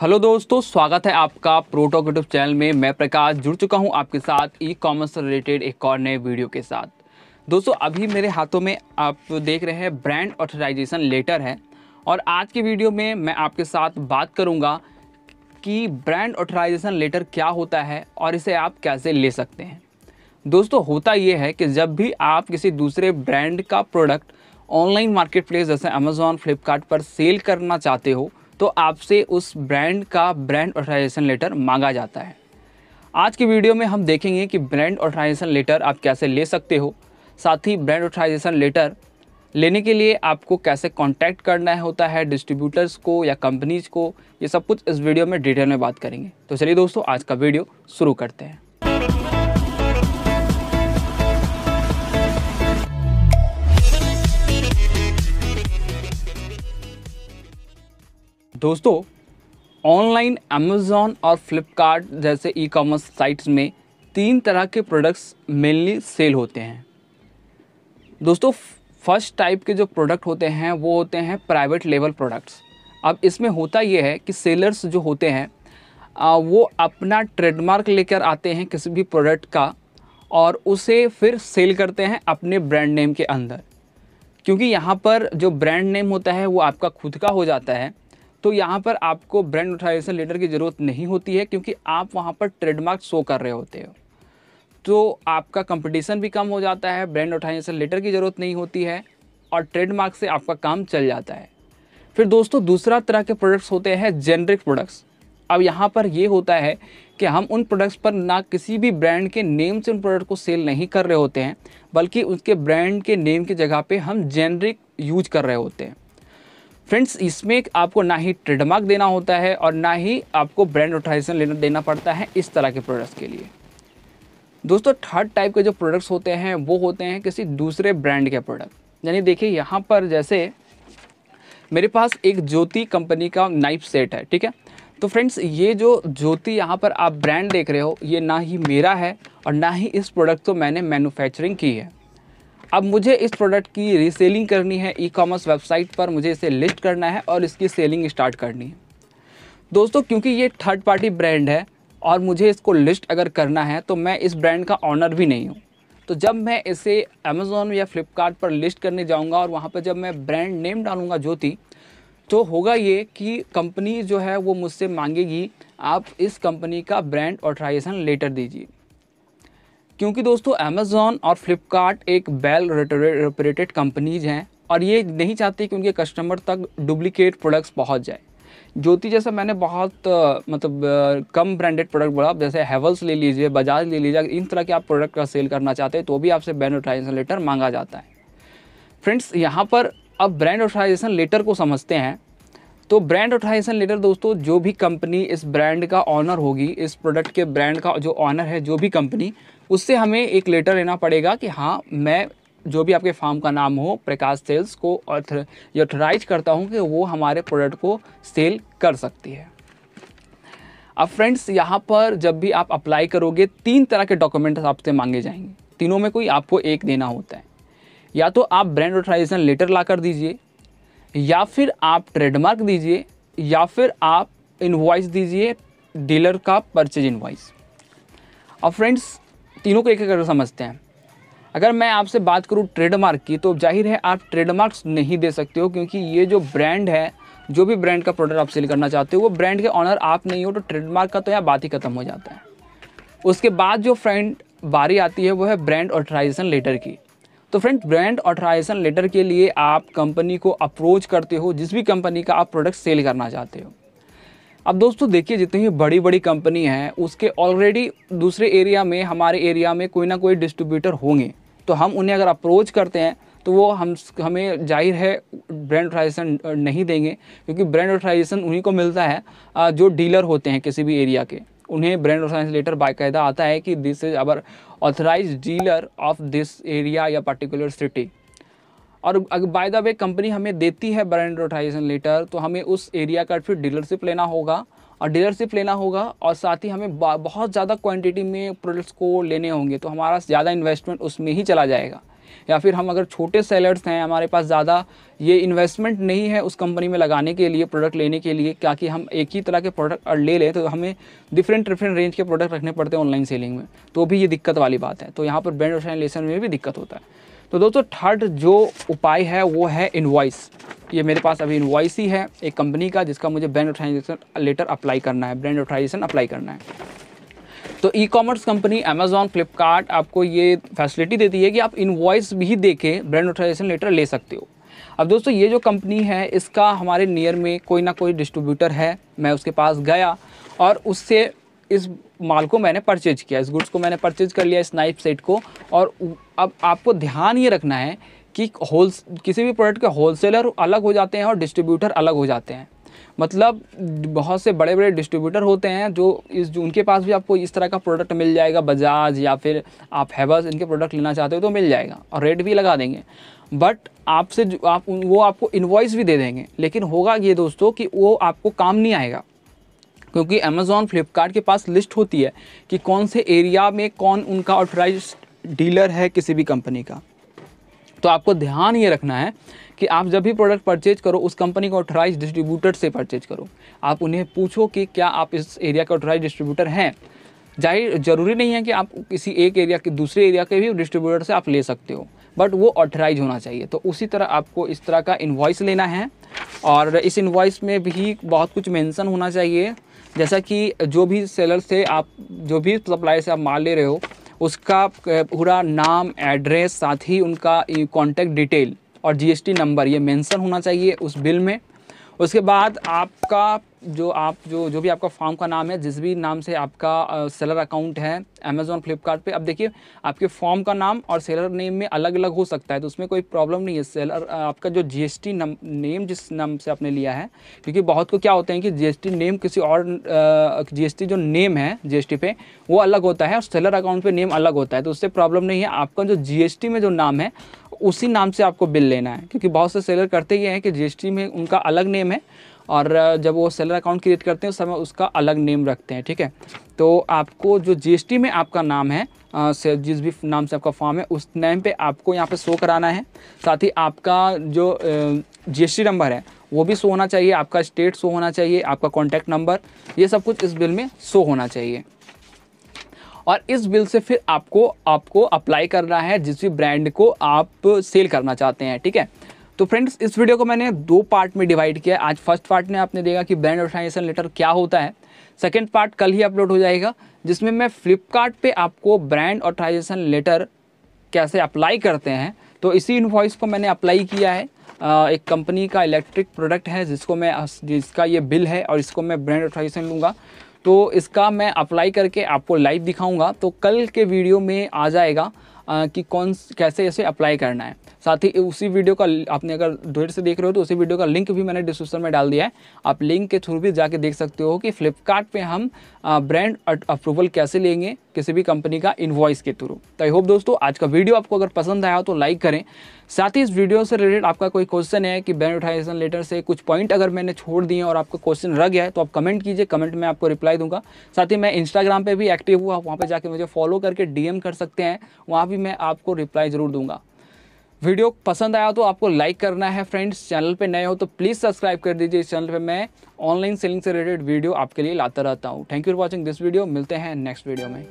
Hello दोस्तों, स्वागत है आपका प्रोटॉक यूट्यूब चैनल में। मैं प्रकाश जुड़ चुका हूँ आपके साथ ई कॉमर्स से रिलेटेड एक और नए वीडियो के साथ। दोस्तों, अभी मेरे हाथों में आप देख रहे हैं ब्रांड ऑथराइजेशन लेटर है और आज की वीडियो में मैं आपके साथ बात करूँगा कि ब्रांड ऑथराइजेशन लेटर क्या होता है और इसे आप कैसे ले सकते हैं। दोस्तों, होता ये है कि जब भी आप किसी दूसरे ब्रांड का प्रोडक्ट ऑनलाइन मार्केट प्लेस जैसे अमेज़ॉन फ्लिपकार्ट पर सेल करना चाहते हो तो आपसे उस ब्रांड का ब्रांड ऑथराइजेशन लेटर मांगा जाता है। आज की वीडियो में हम देखेंगे कि ब्रांड ऑथराइजेशन लेटर आप कैसे ले सकते हो। साथ ही ब्रांड ऑथराइजेशन लेटर लेने के लिए आपको कैसे कांटेक्ट करना होता है डिस्ट्रीब्यूटर्स को या कंपनीज़ को, ये सब कुछ इस वीडियो में डिटेल में बात करेंगे। तो चलिए दोस्तों, आज का वीडियो शुरू करते हैं। दोस्तों, ऑनलाइन अमेज़ॉन और फ्लिपकार्ट जैसे ई कॉमर्स साइट्स में तीन तरह के प्रोडक्ट्स मेनली सेल होते हैं। दोस्तों फ़र्स्ट टाइप के जो प्रोडक्ट होते हैं, वो होते हैं प्राइवेट लेवल प्रोडक्ट्स अब इसमें होता ये है कि सेलर्स जो होते हैं वो अपना ट्रेडमार्क लेकर आते हैं किसी भी प्रोडक्ट का और उसे फिर सेल करते हैं अपने ब्रांड नेम के अंदर। क्योंकि यहाँ पर जो ब्रांड नेम होता है, वो आपका खुद का हो जाता है। तो यहाँ पर आपको ब्रांड ऑथराइजेशन लेटर की ज़रूरत नहीं होती है, क्योंकि आप वहाँ पर ट्रेडमार्क शो कर रहे होते हो। तो आपका कंपटीशन भी कम हो जाता है ब्रांड ऑथराइजेशन लेटर की ज़रूरत नहीं होती है, और ट्रेडमार्क से आपका काम चल जाता है। फिर दोस्तों, दूसरा तरह के प्रोडक्ट्स होते हैं जेनरिक प्रोडक्ट्स अब यहाँ पर ये होता है कि हम उन प्रोडक्ट्स पर ना किसी भी ब्रांड के नेम से उन प्रोडक्ट को सेल नहीं कर रहे होते हैं, बल्कि उसके ब्रांड के नेम की जगह पे हम जेनरिक यूज़ कर रहे होते हैं। फ्रेंड्स इसमें आपको ना ही ट्रेडमार्क देना होता है और ना ही आपको ब्रांड ऑथराइजेशन लेना, देना पड़ता है इस तरह के प्रोडक्ट्स के लिए। दोस्तों थर्ड टाइप के जो प्रोडक्ट्स होते हैं, वो होते हैं किसी दूसरे ब्रांड के प्रोडक्ट यानी देखिए, यहाँ पर जैसे मेरे पास एक ज्योति कंपनी का नाइफ सेट है, ठीक है? तो फ्रेंड्स ये जो ज्योति यहाँ पर आप ब्रांड देख रहे हो, ये ना ही मेरा है और ना ही इस प्रोडक्ट को मैंने मैन्युफैक्चरिंग की है। अब मुझे इस प्रोडक्ट की रीसेलिंग करनी है ई कॉमर्स वेबसाइट पर मुझे इसे लिस्ट करना है और इसकी सेलिंग स्टार्ट करनी है। दोस्तों, क्योंकि ये थर्ड पार्टी ब्रांड है और मुझे इसको लिस्ट अगर करना है तो मैं इस ब्रांड का ऑनर भी नहीं हूँ। तो जब मैं इसे अमेज़ोन या फ्लिपकार्ट पर लिस्ट करने जाऊँगा और वहाँ पर जब मैं ब्रांड नेम डालूँगा ज्योति तो होगा ये कि कंपनी जो है वो मुझसे मांगेगी, आप इस कंपनी का ब्रांड ऑथराइजेशन लेटर दीजिए। क्योंकि दोस्तों अमेज़ोन और फ्लिपकार्ट एक बेल ऑपरेटेड कंपनीज़ हैं और ये नहीं चाहती कि उनके कस्टमर तक डुप्लीकेट प्रोडक्ट्स पहुँच जाए। ज्योति, जैसा मैंने बहुत मतलब कम ब्रांडेड प्रोडक्ट बोला, जैसे हेवल्स ले लीजिए बजाज ले लीजिए इन तरह के आप प्रोडक्ट का सेल करना चाहते हैं तो भी आपसे ब्रांड ऑथराइजेशन लेटर मांगा जाता है। फ्रेंड्स यहाँ पर अब ब्रांड ऑथराइजेशन लेटर को समझते हैं। तो ब्रांड ऑथराइजेशन लेटर दोस्तों, जो भी कंपनी इस ब्रांड का ऑनर होगी, इस प्रोडक्ट के ब्रांड का जो ऑनर है, जो भी कंपनी उससे हमें एक लेटर लेना पड़ेगा कि हाँ मैं जो भी आपके फार्म का नाम हो, प्रकाश सेल्स को ऑथराइज करता हूँ कि वो हमारे प्रोडक्ट को सेल कर सकती है। अब फ्रेंड्स यहाँ पर जब भी आप अप्लाई करोगे, तीन तरह के डॉक्यूमेंट्स आपसे मांगे जाएँगे। तीनों में कोई आपको एक देना होता है। या तो आप ब्रांड ऑथराइजेशन लेटर ला कर दीजिए, या फिर आप ट्रेडमार्क दीजिए, या फिर आप इन्वाइस दीजिए डीलर का परचेज इन्वाइस अब फ्रेंड्स तीनों को एक एक समझते हैं। अगर मैं आपसे बात करूँ ट्रेडमार्क की तो ज़ाहिर है आप ट्रेडमार्क्स नहीं दे सकते हो, क्योंकि ये जो ब्रांड है, जो भी ब्रांड का प्रोडक्ट आप सेल करना चाहते हो, वो ब्रांड के ऑनर आप नहीं हो तो ट्रेडमार्क का तो यहाँ बात ही खत्म हो जाता है। उसके बाद जो फ्रेंड बारी आती है, वो है ब्रांड ऑथराइजेशन लेटर की। तो फ्रेंड ब्रांड ऑथराइजेशन लेटर के लिए आप कंपनी को अप्रोच करते हो, जिस भी कंपनी का आप प्रोडक्ट सेल करना चाहते हो। अब दोस्तों देखिए, जितनी भी बड़ी बड़ी कंपनी हैं, उसके ऑलरेडी दूसरे एरिया में, हमारे एरिया में कोई ना कोई डिस्ट्रीब्यूटर होंगे। तो हम उन्हें अगर अप्रोच करते हैं तो वो हम, हमें ज़ाहिर है ब्रांड ऑथराइजेशन नहीं देंगे, क्योंकि ब्रांड ऑथराइजेशन उन्हीं को मिलता है जो डीलर होते हैं किसी भी एरिया के। उन्हें ब्रांड ऑथराइजेशन लेटर बाकायदा आता है कि this is our authorise dealer of this area या पर्टिकुलर सिटी और अगर बाय द वे कंपनी हमें देती है ब्रांड ऑथराइजेशन लेटर तो हमें उस एरिया का फिर डीलरशिप लेना होगा। और डीलरशिप लेना होगा, और साथ ही हमें बहुत ज़्यादा क्वांटिटी में प्रोडक्ट्स को लेने होंगे तो हमारा ज़्यादा इन्वेस्टमेंट उसमें ही चला जाएगा। या फिर हम अगर छोटे सेलर्स हैं, हमारे पास ज़्यादा ये इन्वेस्टमेंट नहीं है उस कंपनी में लगाने के लिए प्रोडक्ट लेने के लिए, क्या कि हम एक ही तरह के प्रोडक्ट ले लें तो हमें डिफरेंट डिफरेंट रेंज के प्रोडक्ट रखने पड़ते हैं ऑनलाइन सेलिंग में। तो भी ये दिक्कत वाली बात है। तो यहाँ पर ब्रांड ऑर्गेनाइजेशन में भी दिक्कत होता है। तो दोस्तों थर्ड जो उपाय है, वो है इन्वाइस ये मेरे पास अभी इन्वाइस ही है, एक कंपनी का, जिसका मुझे ब्रांड ऑथराइजेशन लेटर अप्लाई करना है ब्रांड ऑथराइजेशन अप्लाई करना है. तो e commerce company Amazon Flipkart आपको ये फैसिलिटी देती है कि आप इन्वॉइस भी दे के ब्रांड ऑथराइजेशन लेटर ले सकते हो. अब दोस्तों, ये जो कंपनी है, इसका हमारे नियर में कोई ना कोई डिस्ट्रीब्यूटर है, मैं उसके पास गया और उससे इस माल को मैंने परचेज किया, इस गुड्स को मैंने परचेज कर लिया, इस नाइफ सेट को। और अब आपको ध्यान ये रखना है कि होल किसी भी प्रोडक्ट के होलसेलर अलग हो जाते हैं और डिस्ट्रीब्यूटर अलग हो जाते हैं। मतलब बहुत से बड़े बड़े डिस्ट्रीब्यूटर होते हैं जो इस जो उनके पास भी आपको इस तरह का प्रोडक्ट मिल जाएगा, बजाज या फिर आप हैवर्स, इनके प्रोडक्ट लेना चाहते हो तो मिल जाएगा और रेट भी लगा देंगे। बट आपसे आप वो आपको इन्वॉइस भी दे देंगे। लेकिन होगा ये दोस्तों कि वो आपको काम नहीं आएगा। क्योंकि अमेज़ॉन फ्लिपकार्ट के पास लिस्ट होती है कि कौन से एरिया में कौन उनका ऑथराइज डीलर है किसी भी कंपनी का। तो आपको ध्यान ये रखना है कि आप जब भी प्रोडक्ट परचेज करो, उस कंपनी को ऑथराइज डिस्ट्रीब्यूटर से परचेज करो। आप उन्हें पूछो कि क्या आप इस एरिया के ऑथराइज डिस्ट्रीब्यूटर हैं। ज़ाहिर, ज़रूरी नहीं है कि आप किसी एक एरिया के, दूसरे एरिया के भी डिस्ट्रीब्यूटर से आप ले सकते हो बट वो ऑथराइज होना चाहिए। तो उसी तरह आपको इस तरह का इन्वाइस लेना है, और इस इन्वाइस में भी बहुत कुछ मेंशन होना चाहिए। जैसा कि जो भी सेलर से आप जो भी सप्लाई से आप माल ले रहे हो, उसका पूरा नाम एड्रेस साथ ही उनका कॉन्टैक्ट डिटेल और जीएसटी नंबर ये मेंशन होना चाहिए उस बिल में। उसके बाद आपका जो आप, जो जो भी आपका फॉर्म का नाम है, जिस भी नाम से आपका सेलर अकाउंट है अमेज़ॉन फ्लिपकार्ट अब देखिए, आपके फॉर्म का नाम और सेलर नेम में अलग अलग हो सकता है तो उसमें कोई प्रॉब्लम नहीं है। सेलर आपका जो जीएसटी नेम जिस नाम से आपने लिया है, क्योंकि बहुत को क्या होते हैं कि जीएसटी नेम किसी और जीएसटी जो नेम है जीएसटी पे, वो अलग होता है और सेलर अकाउंट पे नेम अलग होता है तो उससे प्रॉब्लम नहीं है। आपका जो जीएसटी में जो नाम है, उसी नाम से आपको बिल लेना है, क्योंकि बहुत से सेलर करते ही हैं कि जीएसटी में उनका अलग नेम है और जब वो सेलर अकाउंट क्रिएट करते हैं, उस समय उसका अलग नेम रखते हैं, ठीक है? तो आपको जो जीएसटी में आपका नाम है जिस भी नाम से आपका फॉर्म है, उस नेम पे आपको यहाँ पे शो कराना है। साथ ही आपका जो जीएसटी नंबर है, वो भी शो होना चाहिए, आपका स्टेट शो होना चाहिए, आपका कॉन्टैक्ट नंबर ये सब कुछ इस बिल में शो होना चाहिए। और इस बिल से फिर आपको आपको अप्लाई करना है, जिस भी ब्रांड को आप सेल करना चाहते हैं, ठीक है? तो फ्रेंड्स इस वीडियो को मैंने दो पार्ट में डिवाइड किया आज फ़र्स्ट पार्ट में आपने देखा कि ब्रांड ऑर्गेनाइजेशन लेटर क्या होता है। सेकेंड पार्ट कल ही अपलोड हो जाएगा, जिसमें मैं फ्लिपकार्ट आपको ब्रांड ऑर्गेनाइजेशन लेटर कैसे अप्लाई करते हैं। तो इसी इन्वॉइस को मैंने अप्लाई किया है। एक कंपनी का इलेक्ट्रिक प्रोडक्ट है, जिसको मैं, जिसका ये बिल है और इसको मैं ब्रांड ऑर्गेनाइजेशन लूँगा। तो इसका मैं अप्लाई करके आपको लाइव दिखाऊँगा। तो कल के वीडियो में आ जाएगा। कि कौन कैसे इसे अप्लाई करना है। साथ ही उसी वीडियो का आपने अगर देर से देख रहे हो तो उसी वीडियो का लिंक भी मैंने डिस्क्रिप्शन में डाल दिया है। आप लिंक के थ्रू भी जाके देख सकते हो कि फ्लिपकार्ट हम ब्रांड अप्रूवल कैसे लेंगे किसी भी कंपनी का इन्वॉइस के थ्रू। तो आई होप दोस्तों, आज का वीडियो आपको अगर पसंद आया तो लाइक करें। साथ ही इस वीडियो से रिलेटेड आपका कोई क्वेश्चन है कि ब्रांड उठाइजेशन लेटर से कुछ पॉइंट अगर मैंने छोड़ दिए और आपका क्वेश्चन रह गया है तो आप कमेंट कीजिए कमेंट में आपको रिप्लाई दूँगा। साथ ही मैं इंस्टाग्राम पर भी एक्टिव हुआ, वहाँ पर जाकर मुझे फॉलो करके डीएम कर सकते हैं, वहाँ भी मैं आपको रिप्लाई ज़रूर दूँगा। वीडियो पसंद आया तो आपको लाइक करना है फ्रेंड्स चैनल पे नए हो तो प्लीज़ सब्सक्राइब कर दीजिए। इस चैनल पे मैं ऑनलाइन सेलिंग से रिलेटेड वीडियो आपके लिए लाता रहता हूँ। Thank you for watching this video मिलते हैं नेक्स्ट वीडियो में।